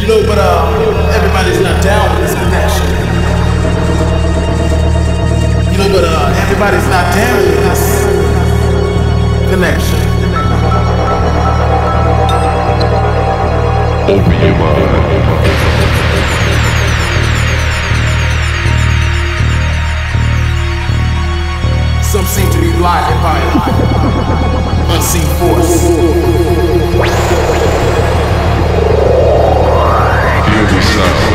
You know, but uh, everybody's not down with this connection. You know, but uh, everybody's not down with this connection. Open your mind. Some seem to be blinded by unseen force. Feel these sounds.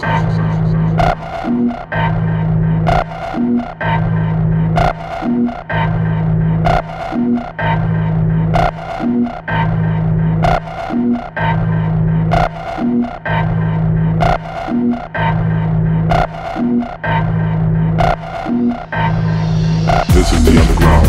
This is the underground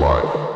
life.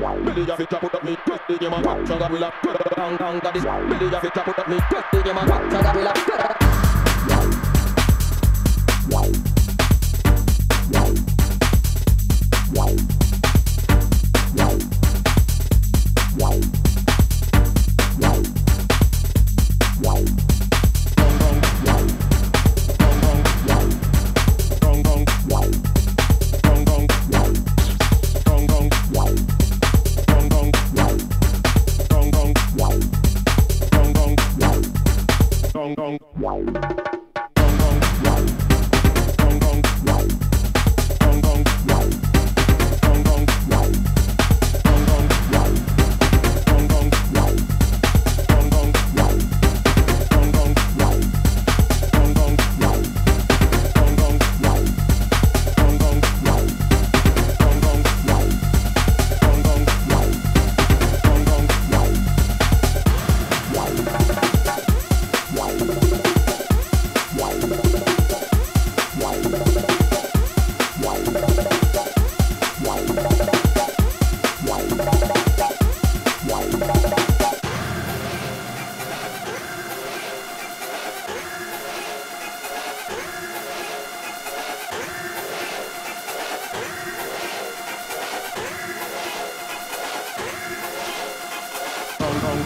Down, down, got it. Put up me, cut the game on. Sugar will up, down, down, got it. Billy have it, put up me, cut the game on. Sugar will up.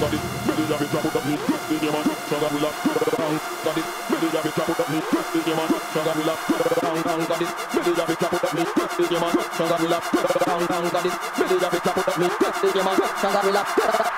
Got it. Billy have it, put up me, cut the game on. Sugar will up, down, got it. Billy have it, put up me, cut the game on. Sugar will up, down, down, got it. Billy have it, put up me, cut the game on. Sugar will up, down, down, got it. Billy have it, put up me, cut the game on. Sugar will up. Billy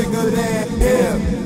nigga than him.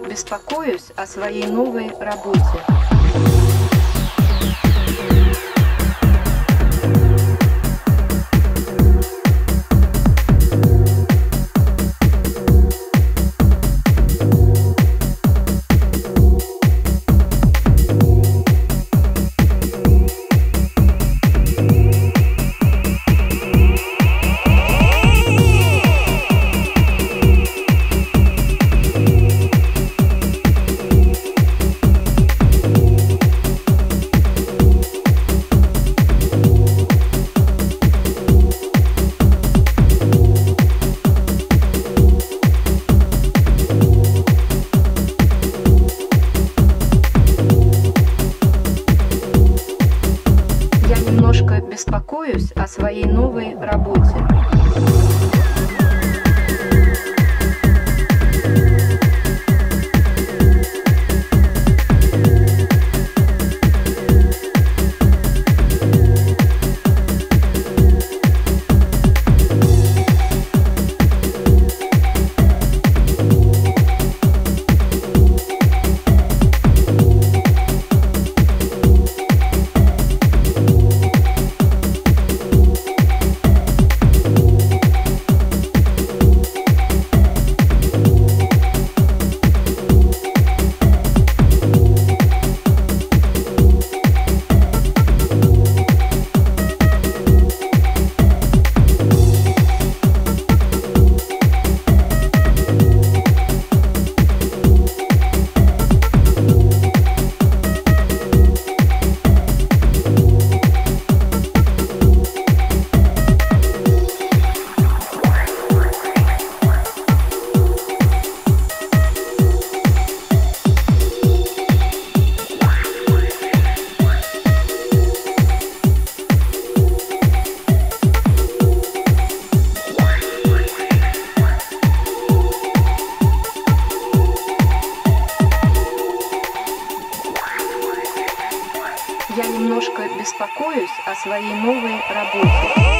Беспокоюсь о своей новой работе. своей новой работе.